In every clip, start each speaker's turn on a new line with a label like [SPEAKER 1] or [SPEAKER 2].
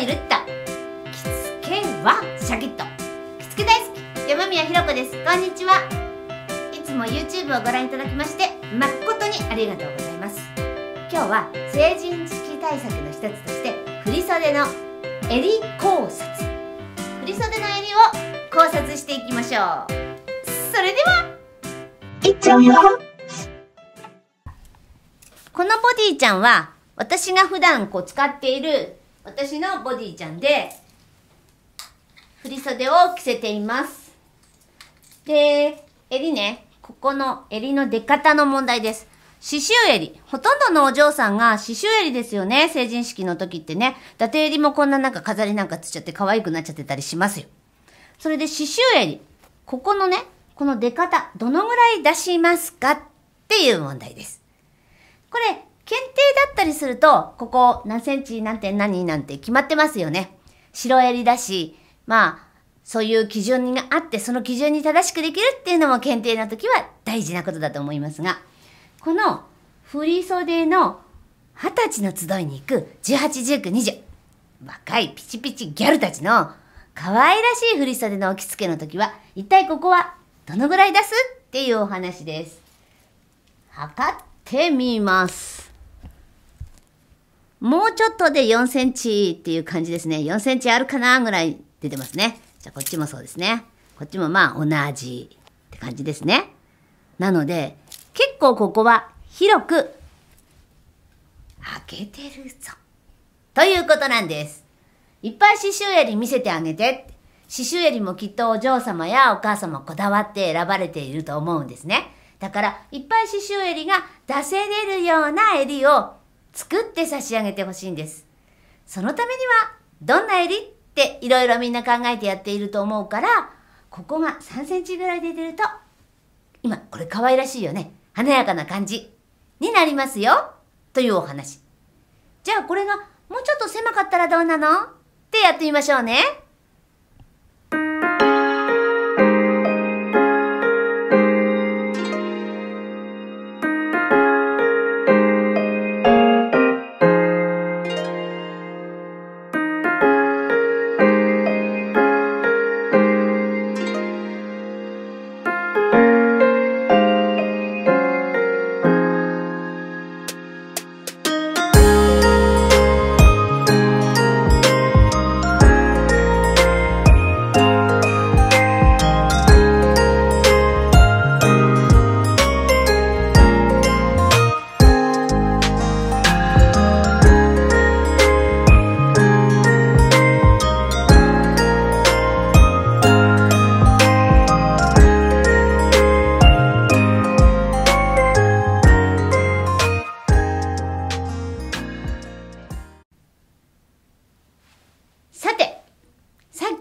[SPEAKER 1] ゆるっと着付けはシャキッと。着付け大好き。山宮ひろ子です。こんにちは。いつも YouTube をご覧いただきまして誠にありがとうございます。今日は成人式対策の一つとして振袖の襟考察。振袖の襟を考察していきましょう。それではいっちゃうよ。このボディちゃんは私が普段こう使っている私のボディちゃんで振袖を着せていますで襟ねここの襟の出方の問題です刺繍襟。ほとんどのお嬢さんが刺繍襟ですよね。成人式の時ってね。伊達襟もこんななんか飾りなんかつっちゃって可愛くなっちゃってたりしますよ。それで刺繍襟。ここのね、この出方、どのぐらい出しますかっていう問題です。これ、検定だったりすると、ここ何センチ何点何なんて決まってますよね。白襟だし、まあ、そういう基準があって、その基準に正しくできるっていうのも検定の時は大事なことだと思いますが、この振袖の二十歳の集いに行く18、19、20。若いピチピチギャルたちの可愛らしい振袖の着付けの時は、一体ここはどのぐらい出すっていうお話です。測ってみます。もうちょっとで4センチっていう感じですね。4センチあるかなぐらい出てますね。じゃあこっちもそうですね。こっちもまあ同じって感じですね。なので、結構ここは広く開けてるぞ。ということなんです。いっぱい刺繍襟見せてあげて。刺繍襟もきっとお嬢様やお母様こだわって選ばれていると思うんですね。だから、いっぱい刺繍襟が出せれるような襟を作って差し上げてほしいんです。そのためには、どんな襟っていろいろみんな考えてやっていると思うから、ここが3センチぐらい出てると、今これ可愛らしいよね。華やかな感じになりますよというお話。じゃあこれがもうちょっと狭かったらどうなの？ってやってみましょうね。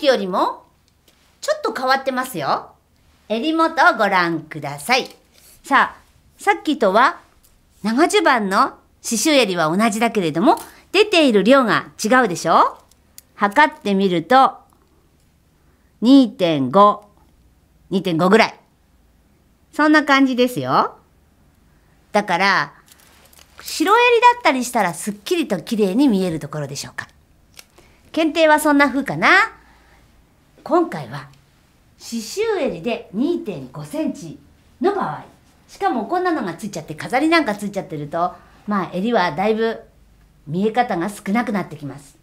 [SPEAKER 1] よりもちょっと変わってますよ。襟元をご覧ください。さあ、さっきとは長襦袢の刺繍襟は同じだけれども、出ている量が違うでしょ？測ってみると、2.5、2.5ぐらい。そんな感じですよ。だから、白襟だったりしたらすっきりと綺麗に見えるところでしょうか。検定はそんな風かな今回は刺繍襟で2.5センチの場合。しかもこんなのがついちゃって飾りなんかついちゃってるとまあ襟はだいぶ見え方が少なくなってきます。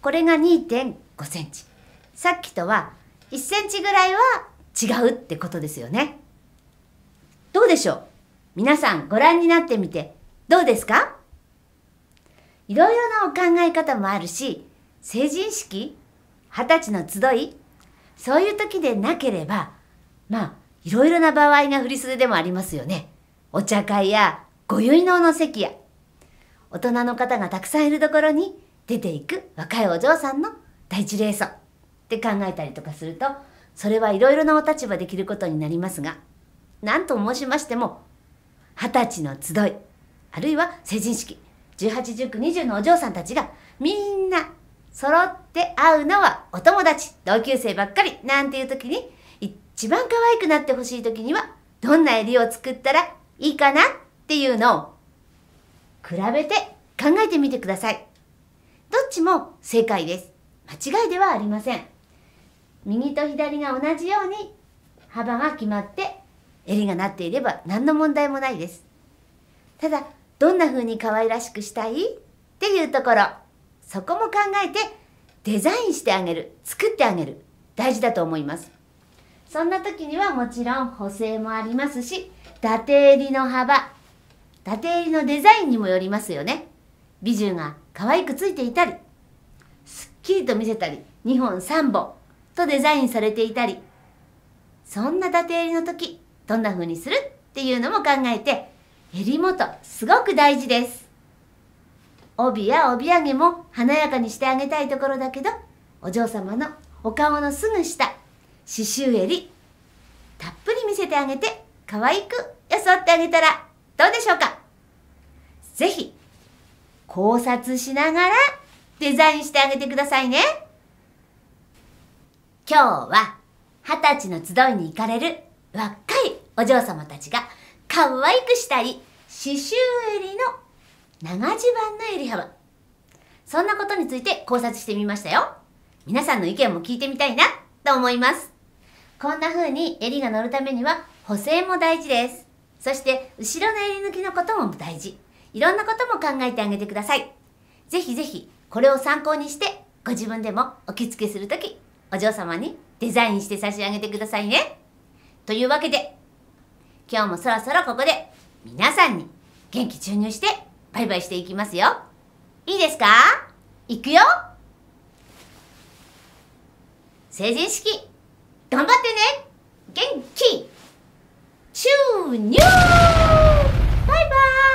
[SPEAKER 1] これが2.5センチ。さっきとは1センチぐらいは違うってことですよね。どうでしょう？皆さんご覧になってみてどうですか？いろいろなお考え方もあるし成人式二十歳の集い？そういう時でなければまあいろいろな場合が振り袖でもありますよね。お茶会やご結納の席や大人の方がたくさんいるところに出ていく若いお嬢さんの第一礼装って考えたりとかするとそれはいろいろなお立場できることになりますが何と申しましても二十歳の集いあるいは成人式181920のお嬢さんたちがみんな揃って会うのはお友達、同級生ばっかり。なんていう時に、一番可愛くなってほしい時には、どんな襟を作ったらいいかなっていうのを、比べて考えてみてください。どっちも正解です。間違いではありません。右と左が同じように幅が決まって襟がなっていれば何の問題もないです。ただどんな風に可愛らしくしたいっていうところ。そこも考えてデザインしてあげる。作ってあげる。大事だと思います。そんな時にはもちろん補正もありますし伊達襟の幅。伊達襟のデザインにもよりますよね。美獣が可愛くついていたりすっきりと見せたり2本3本。とデザインされていたり。そんな伊達襟の時どんな風にする？っていうのも考えて襟元すごく大事です。帯や帯揚げも華やかにしてあげたいところだけどお嬢様のお顔のすぐ下刺繍襟たっぷり見せてあげて可愛く装ってあげたらどうでしょうか？ぜひ考察しながらデザインしてあげてくださいね。今日は二十歳の集いに行かれる若いお嬢様たちが可愛くしたい刺繍襟の長襦袢の襟幅。そんなことについて考察してみましたよ。皆さんの意見も聞いてみたいなと思います。こんな風に襟が乗るためには補正も大事です。そして後ろの襟抜きのことも大事。いろんなことも考えてあげてください。ぜひぜひこれを参考にしてご自分でもお着付けするときお嬢様にデザインして差し上げてくださいね。というわけで今日もそろそろここで皆さんに元気注入してバイバイしていきますよ。いいですか？行くよ。成人式。頑張ってね。元気。注入。バイバーイ。